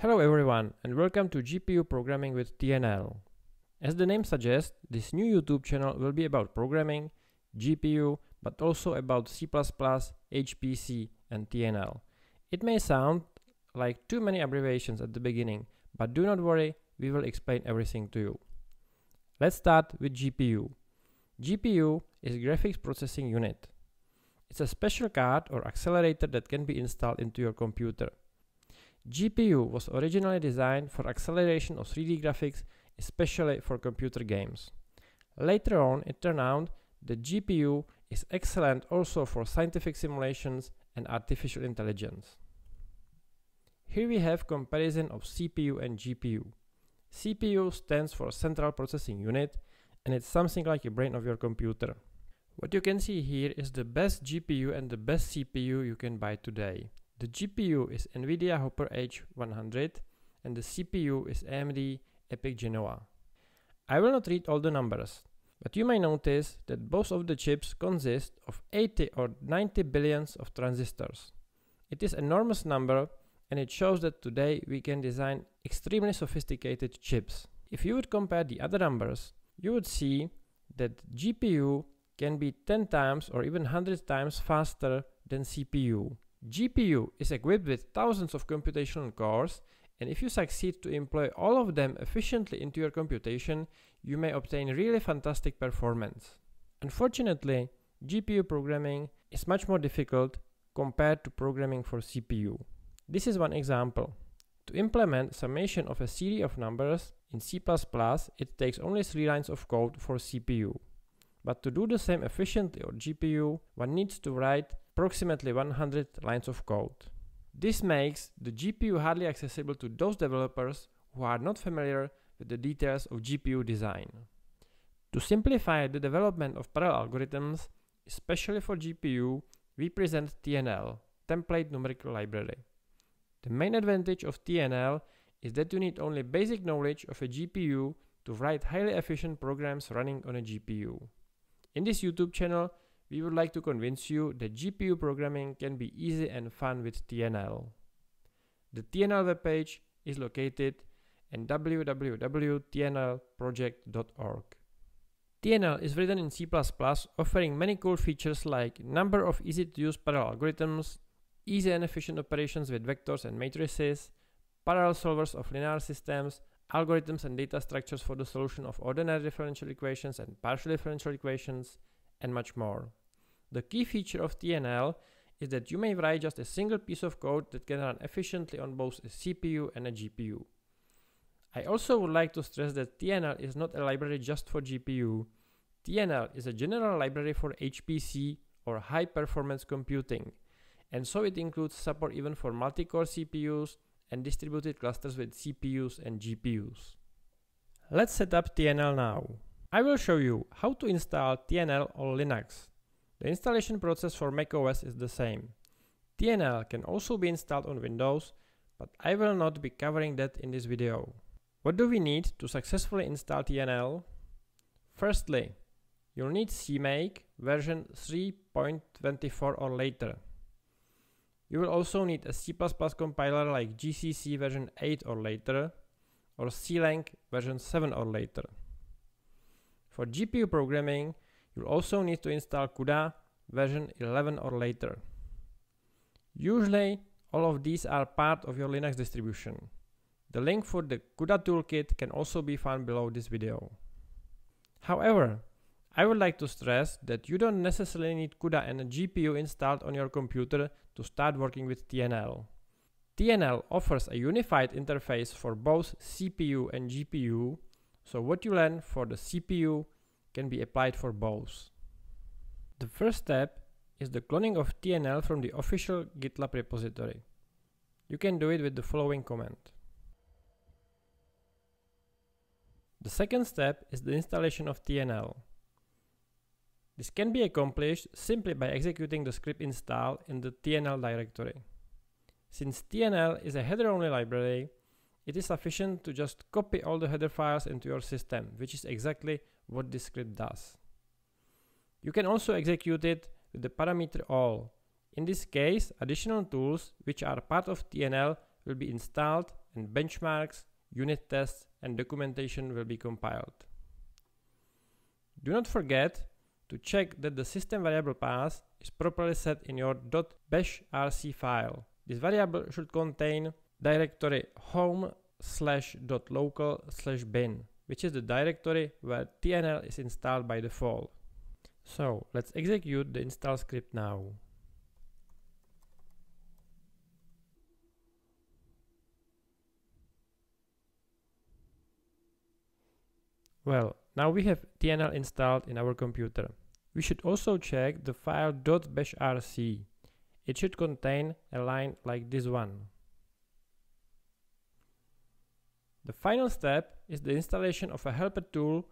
Hello everyone and welcome to GPU Programming with TNL. As the name suggests, this new YouTube channel will be about programming, GPU, but also about C++, HPC and TNL. It may sound like too many abbreviations at the beginning, but do not worry, we will explain everything to you. Let's start with GPU. GPU is Graphics Processing Unit. It's a special card or accelerator that can be installed into your computer. GPU was originally designed for acceleration of 3D graphics, especially for computer games. Later on, it turned out that GPU is excellent also for scientific simulations and artificial intelligence. Here we have comparison of CPU and GPU. CPU stands for Central Processing Unit and it's something like a brain of your computer. What you can see here is the best GPU and the best CPU you can buy today. The GPU is NVIDIA Hopper H100 and the CPU is AMD EPYC Genoa. I will not read all the numbers, but you may notice that both of the chips consist of 80 or 90 billions of transistors. It is enormous number and it shows that today we can design extremely sophisticated chips. If you would compare the other numbers, you would see that GPU can be 10 times or even 100 times faster than CPU. GPU is equipped with thousands of computational cores and if you succeed to employ all of them efficiently into your computation, you may obtain really fantastic performance. Unfortunately, GPU programming is much more difficult compared to programming for CPU. This is one example. To implement summation of a series of numbers in C++, it takes only 3 lines of code for CPU. But to do the same efficiently on GPU, one needs to write approximately 100 lines of code. This makes the GPU hardly accessible to those developers who are not familiar with the details of GPU design. To simplify the development of parallel algorithms, especially for GPU, we present TNL, Template Numerical Library. The main advantage of TNL is that you need only basic knowledge of a GPU to write highly efficient programs running on a GPU. In this YouTube channel, we would like to convince you that GPU programming can be easy and fun with TNL. The TNL webpage is located in www.tnlproject.org. TNL is written in C++, offering many cool features like number of easy to use parallel algorithms, easy and efficient operations with vectors and matrices, parallel solvers of linear systems, algorithms and data structures for the solution of ordinary differential equations and partial differential equations, and much more. The key feature of TNL is that you may write just a single piece of code that can run efficiently on both a CPU and a GPU. I also would like to stress that TNL is not a library just for GPU. TNL is a general library for HPC or high performance computing and so it includes support even for multi-core CPUs and distributed clusters with CPUs and GPUs. Let's set up TNL now. I will show you how to install TNL on Linux. The installation process for macOS is the same. TNL can also be installed on Windows, but I will not be covering that in this video. What do we need to successfully install TNL? Firstly, you'll need CMake version 3.24 or later. You will also need a C++ compiler like GCC version 8 or later, or CLang version 7 or later. For GPU programming, you'll also need to install CUDA version 11 or later. Usually, all of these are part of your Linux distribution. The link for the CUDA toolkit can also be found below this video. However, I would like to stress that you don't necessarily need CUDA and a GPU installed on your computer to start working with TNL. TNL offers a unified interface for both CPU and GPU, so what you learn for the CPU can be applied for both. The first step is the cloning of TNL from the official GitLab repository. You can do it with the following command. The second step is the installation of TNL. This can be accomplished simply by executing the script install in the TNL directory. Since TNL is a header-only library, it is sufficient to just copy all the header files into your system, which is exactly what this script does. You can also execute it with the parameter all. In this case, additional tools which are part of TNL will be installed and benchmarks, unit tests and documentation will be compiled. Do not forget to check that the system variable path is properly set in your .bashrc file. This variable should contain directory home slash .local slash bin, which is the directory where TNL is installed by default. So let's execute the install script now. Well, now we have TNL installed in our computer. We should also check the file .bashrc. It should contain a line like this one. The final step is the installation of a helper tool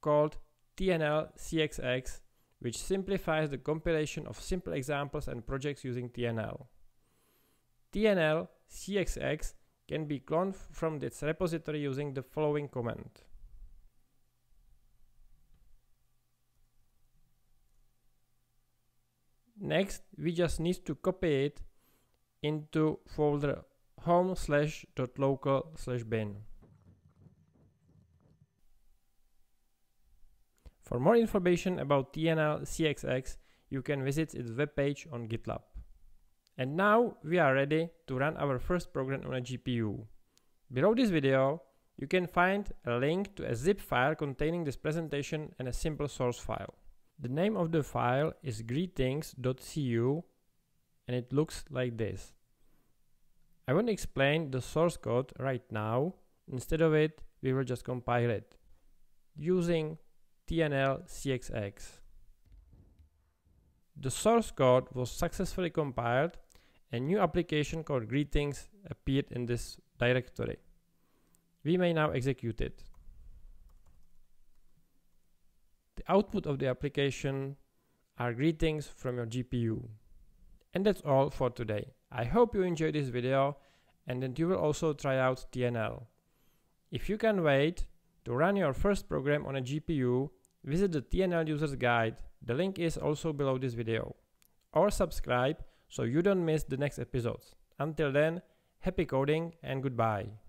called TNL CXX, which simplifies the compilation of simple examples and projects using TNL. TNL CXX can be cloned from its repository using the following command. Next, we just need to copy it into folder home slash dot local slash bin. For more information about TNL CXX, you can visit its webpage on GitLab. And now we are ready to run our first program on a GPU. Below this video, you can find a link to a zip file containing this presentation and a simple source file. The name of the file is greetings.cu and it looks like this. I won't explain the source code right now. Instead of it, we will just compile it using TNL CXX. The source code was successfully compiled. A new application called greetings appeared in this directory. We may now execute it. The output of the application are greetings from your GPU. And that's all for today. I hope you enjoyed this video and that you will also try out TNL. If you can wait to run your first program on a GPU, visit the TNL User's Guide. The link is also below this video. Or subscribe so you don't miss the next episodes. Until then, happy coding and goodbye.